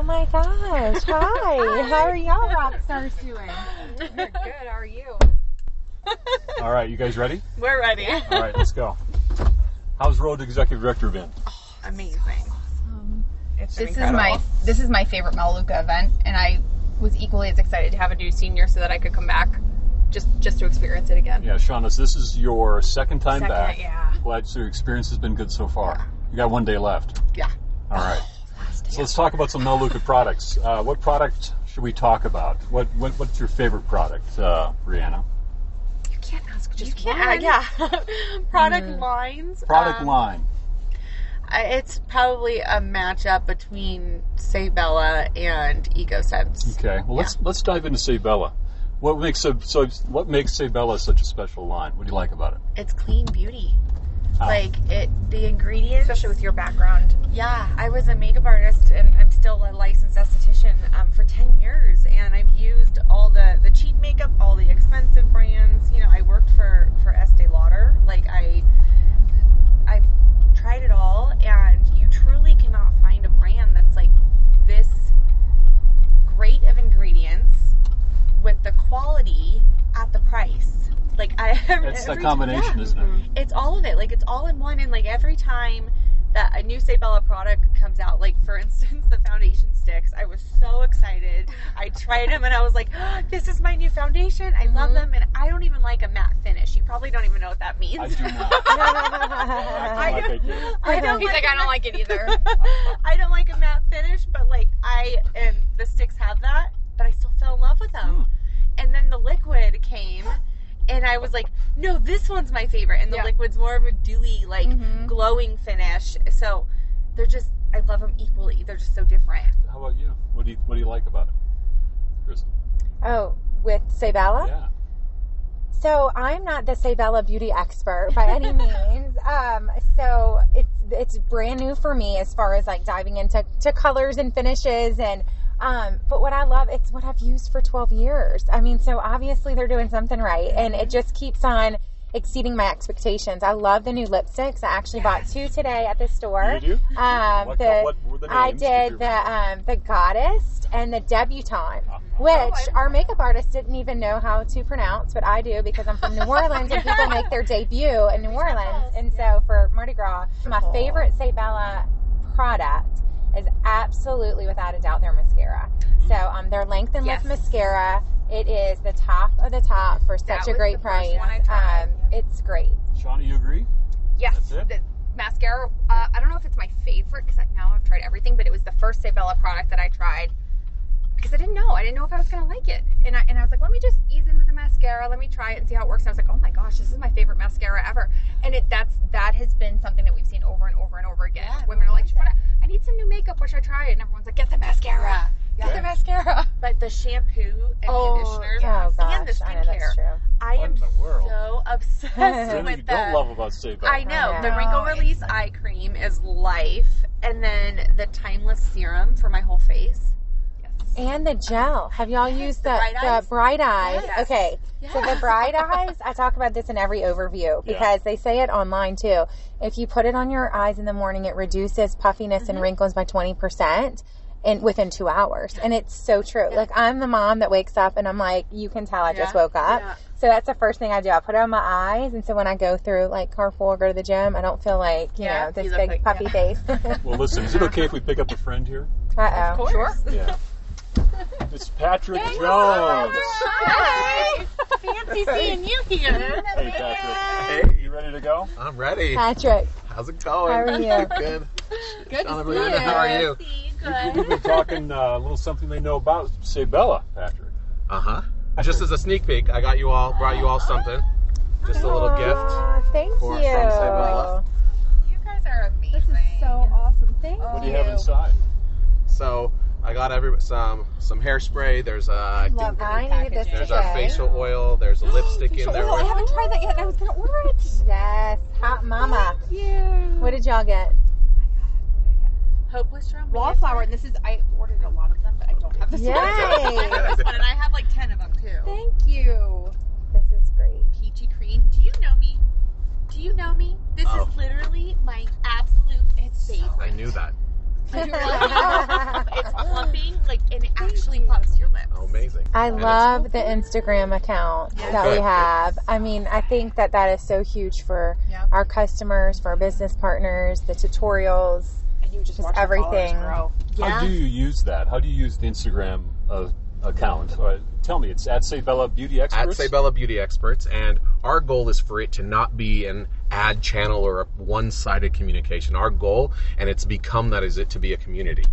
Oh my gosh. Hi. How are y'all rock stars doing? Good. How are you? All right, you guys ready? We're ready. All right, let's go. How's Road Executive Director been? Oh, amazing. Um, it's been This is incredible. my this is my favorite Melaleuca event, and I was equally as excited to have a new senior so that I could come back just just to experience it again. Yeah, Shauna, this is your second time Second, back. yeah. Glad your experience has been good so far. You got one day left. Yeah. All right. So let's talk about some Melaleuca products. Uh, what product should we talk about? What, what What's your favorite product, uh, Brianna? You can't ask just can't- one. yeah. Product Mm. lines. Product um, line. It's probably a matchup between Sei Bella and EcoSense. Okay. Well, let's let's dive into Sei Bella. What makes so, so what makes Sei Bella such a special line? What do you like about it? It's clean beauty. How? Like it, the ingredients. Especially with your background. Yeah, I was a makeup artist and I'm still a licensed esthetician um, for 10 years and I've used all the, the cheap makeup, all the expensive brands. You know, I worked for, for Estee Lauder. Like I, I've tried it all and you truly cannot find a brand that's like this great of ingredients with the quality at the price. Like I That's the every- combination, yeah isn't it? it's all of it. Like it's all in one. And like every time that a new Sei Bella product comes out, like for instance the foundation sticks, I was so excited. I tried them and I was like, "Ah, "This is my new foundation. I love them." And I don't even like a matte finish. You probably don't even know what that means. I do not. Acting like I do. I don't He's like, I don't like it either. I don't like a matte finish, but like I and the sticks have that, but I still fell in love with them. And then the liquid came and I was like, no, this one's my favorite. And the Yeah. liquid's more of a dewy, like Mhm. glowing finish. So they're just I love them equally. They're just so different. How about you? What do you What do you like about it, Kristen? Oh, with Sei Bella? Yeah. So I'm not the Sei Bella beauty expert by any means. Um, so it's it's brand new for me as far as like diving into to colors and finishes and um, but what I love it's what I've used for 12 years. I mean, so obviously they're doing something right, and it just keeps on exceeding my expectations. I love the new lipsticks. I actually bought two today at the store. You do? Um, What- the, what were the I names? If did the um, the goddess and the debutante, Uh-huh. which our makeup artist didn't even know how to pronounce, but I do because I'm from New Orleans and people make their debut in New Orleans. And so for Mardi Gras, my favorite Sei Bella product is absolutely without a doubt their mascara. So um, their length and lift Yes. mascara. It is the top of the top for such a great price. one I tried. Um, it's great. Shauna, you agree? Yes, That's it? the mascara. Uh, I don't know if it's my favorite because now I've tried everything, but it was the first Sei Bella product that I tried because I didn't know. I didn't know if I was gonna like it, and I and I was like, let me just ease in with the mascara. Let me try it and see how it works. And I was like, oh my gosh, this is my favorite mascara ever. And it that's that has been something that we've seen over and over and over again. Yeah, Women are like, everyone "Shana, I need some new makeup. What should I try? And everyone's like, get the mascara. Get Okay. the mascara. But the shampoo and Oh, conditioners Oh gosh, and the I know that's skincare, true. I What am in so obsessed Anything with you the. don't love about Sei Bella. I know. I The wrinkle release eye cream is life, and then the timeless serum for my whole face. Yes. And the gel. Have y'all used the, Bright the Eyes? bright eyes? Yes. Okay. So the bright eyes, I talk about this in every overview because they say it online too. If you put it on your eyes in the morning, it reduces puffiness Mm-hmm. and wrinkles by 20% in within two hours. And it's so true. Like I'm the mom that wakes up and I'm like, you can tell I just woke up. Yeah. So that's the first thing I do. I put it on my eyes. And so when I go through like carpool or go to the gym, I don't feel like, you Yeah, know, this you big like- puffy yeah. face. Well, listen, is it okay if we pick up a friend here? Uh oh. Sure. Yeah. It's Patrick Jones. Hi! Fancy seeing you here. Hey, Patrick. Hey, you ready to go? I'm ready. Patrick, How's it going? how are you? Good. Good Shauna to see Brianna, you. how are you? We've been talking uh, a little something they know about Sei Bella, Patrick. Uh huh. Just as a sneak peek, I got you all, brought you all something. Just a little gift. Aw, Thank for- you. from Sei Bella. You guys are amazing. This is so awesome. Thank What do you you. have inside? So I got every some some hairspray. There's a I think Love I needed this there's today. our facial oil. There's a lipstick in there. Oh, I haven't tried that yet. I was gonna order it. Yes, hot mama. Thank you. What did y'all get? Hopeless Romantic. Wallflower, and this is I ordered a lot of them, but I don't have this Yay! one. I have this one, and I have like ten of them too. Thank you. It's plumping, like, and it actually plumps your lips. Oh, amazing. I and love the Instagram account yeah. that we have. I mean, I think that that is so huge for yeah. our customers, for our business partners, the tutorials, and you just, just everything. Yeah. How do you use that? How do you use the Instagram uh, account? Uh, tell me, it's at Sei Bella Beauty Experts. At Sei Bella Beauty Experts, and our goal is for it to not be an ad channel or a one-sided communication. Our goal, and it's become that, is it to be a community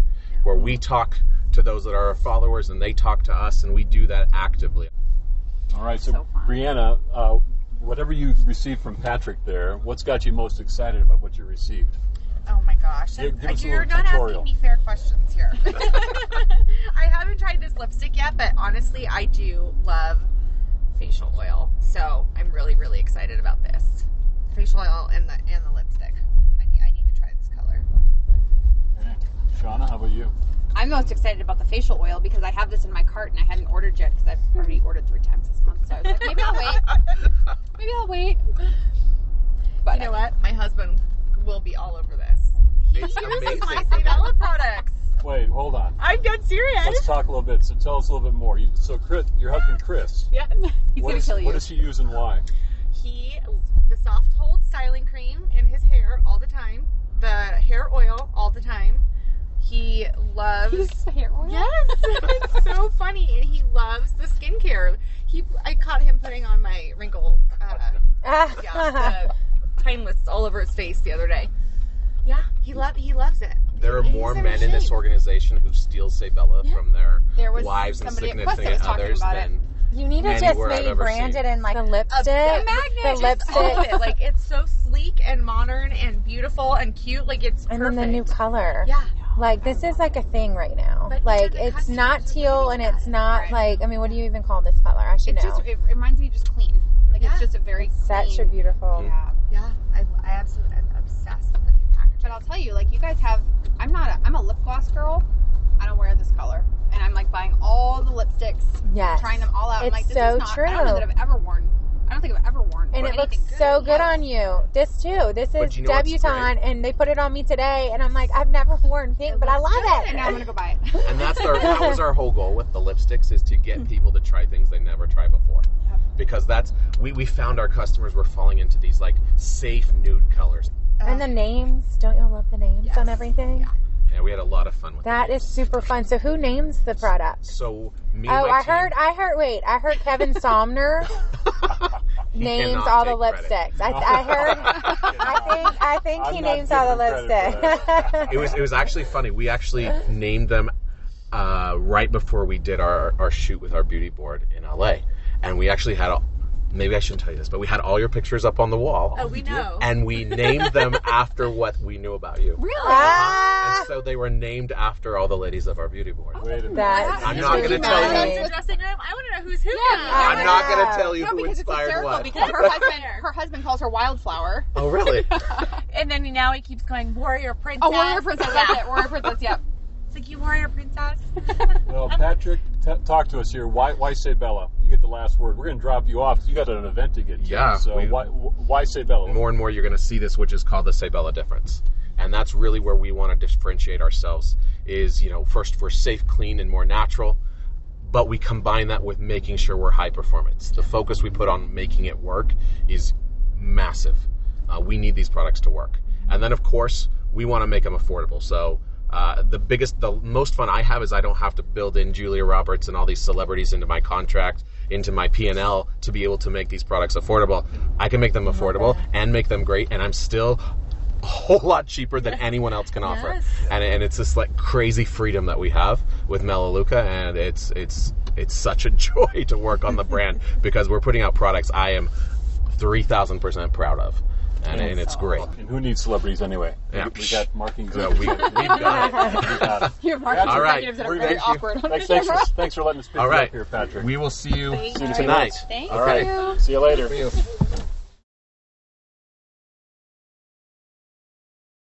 where we talk to those that are our followers, and they talk to us, and we do that actively. All right, so, So. Brianna, uh, whatever you received from Patrick there, what's got you most excited about what you received? Oh my gosh. Give- give You're not tutorial. asking me fair questions here. I haven't tried this lipstick yet, but honestly, I do love facial oil. So I'm really, really excited about this. Facial oil and the and the lipstick. I need, I need to try this color. Okay. Shauna, how about you? I'm most excited about the facial oil because I have this in my cart and I hadn't ordered yet because I've already ordered three times this month. So I was like, maybe I'll wait. Maybe I'll wait. But You know what? My husband will be all over this. It's He uses my amazing. Sei Bella products. Wait, hold on. I'm dead serious. Let's talk a little bit. So tell us a little bit more. You, so, Chris, your husband Chris, Yes. He's what gonna is- kill you. what does he use and why? He the soft hold styling cream in his hair all the time. The hair oil all the time. He loves He's hair oil. Yes, it's so funny, and he loves the skincare. He, I caught him putting on my wrinkle, uh, yeah, the timeless all over his face the other day. Yeah, he love he loves it. There are He's more in men in this organization who steal Sei Bella Yeah. from their There was wives and somebody at Quest that significant others about it. than You need to just maybe brand seen. it in like the lipstick, The magnet, the lipstick, it. Like it's so sleek and modern and beautiful and cute. Like it's and perfect. then the new color. Yeah, Like this is like a thing right now. But like it's not teal and it's not Right. like I mean, what do you even call this color? I should It know. just it reminds me of just clean. Like Yeah. it's just a very Such clean. a beautiful. Yeah. yeah. I, I absolutely I'm obsessed with the new package. But I'll tell you, like you guys have. I'm not. A, I'm a lip gloss girl. I don't wear this color, and I'm like buying all the lipsticks, Yes. trying them all out. I'm It's like, this so is not, true. I don't know that I've ever worn. I don't think I've ever worn. and it anything looks so good Yeah. on you. This too. This is you know debutante, and they put it on me today, and I'm like, I've never worn pink, but I love it. And now I'm gonna go buy it. And that's our that was our whole goal with the lipsticks is to get mm-hmm. people to try things they never tried before. Yep. Because that's we, we found our customers were falling into these like safe nude colors. And the names, don't y'all love the names Yes. on everything? Yeah. And we had a lot of fun with That it. is super fun. So who names the product? so me Oh, I team- heard. I heard. Wait, I heard Kevin Somner names all the lipsticks. I, I heard. I think. I think I'm he names all the giving credit for lipsticks. It was it was actually funny. We actually named them uh, right before we did our, our shoot with our beauty board in LA, and we actually had a, maybe I shouldn't tell you this, but we had all your pictures up on the wall, Oh, we know. and we named them after what we knew about you. Really? ah, And so they were named after all the ladies of our beauty board. Wait a minute. that's I'm not gonna tell you. nice. Nice. dressing room. I want to know who's who. Yeah. I'm not going to tell you No, who because it's inspired hysterical what. because her husband, her husband calls her Wildflower. oh, really? And then now he keeps going warrior princess. Oh, Warrior Princess. That's it. Warrior Princess. Yep. It's like you warrior princess. Well, Patrick, t- talk to us here. Why, why Sei Bella? You get the last word. We're going to drop you off. You got an event to get to. Yeah, So we- why, why say more and more you're going to see this which is called the Sei Bella difference. And that's really where we want to differentiate ourselves is you know first we're safe clean and more natural but we combine that with making sure we're high performance. The focus we put on making it work is massive. Uh, we need these products to work. And then of course we want to make them affordable. So uh, the biggest the most fun i have is i don't have to build in julia roberts and all these celebrities into my contract into my p&l to be able to make these products affordable. I can make them oh affordable and make them great and i'm still a whole lot cheaper than anyone else can offer. Yes. and, and it's this like crazy freedom that we have with Melaleuca and it's it's it's such a joy to work on the brand because we're putting out products I am 3000% proud of and, and it's great And who needs celebrities anyway? Yeah. We, we got markings. So we, we've got it. We got it. Your marketing All right. executives are very thank awkward. Thanks, thanks, for, thanks for letting us pick all you up here, Patrick. we will see you See you tonight Thank All right. you. See you later. See you.